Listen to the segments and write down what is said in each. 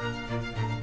Música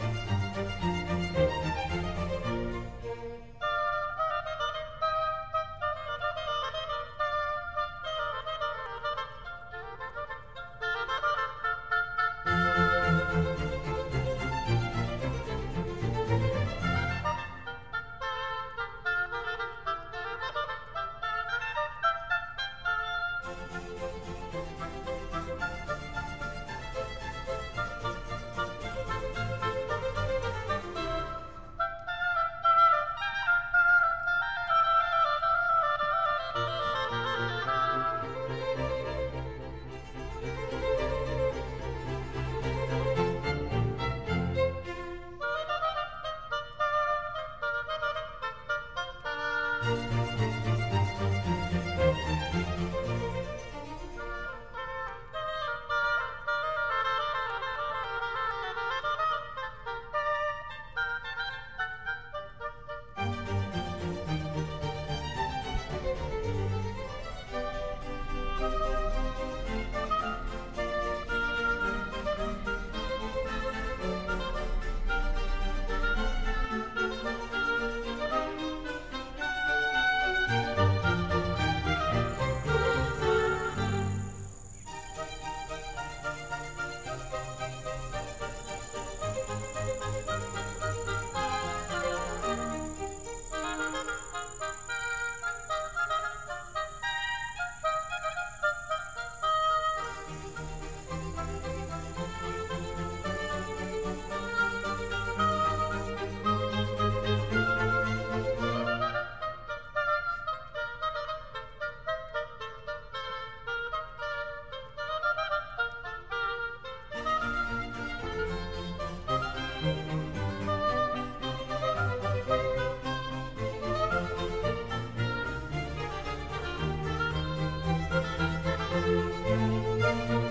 Música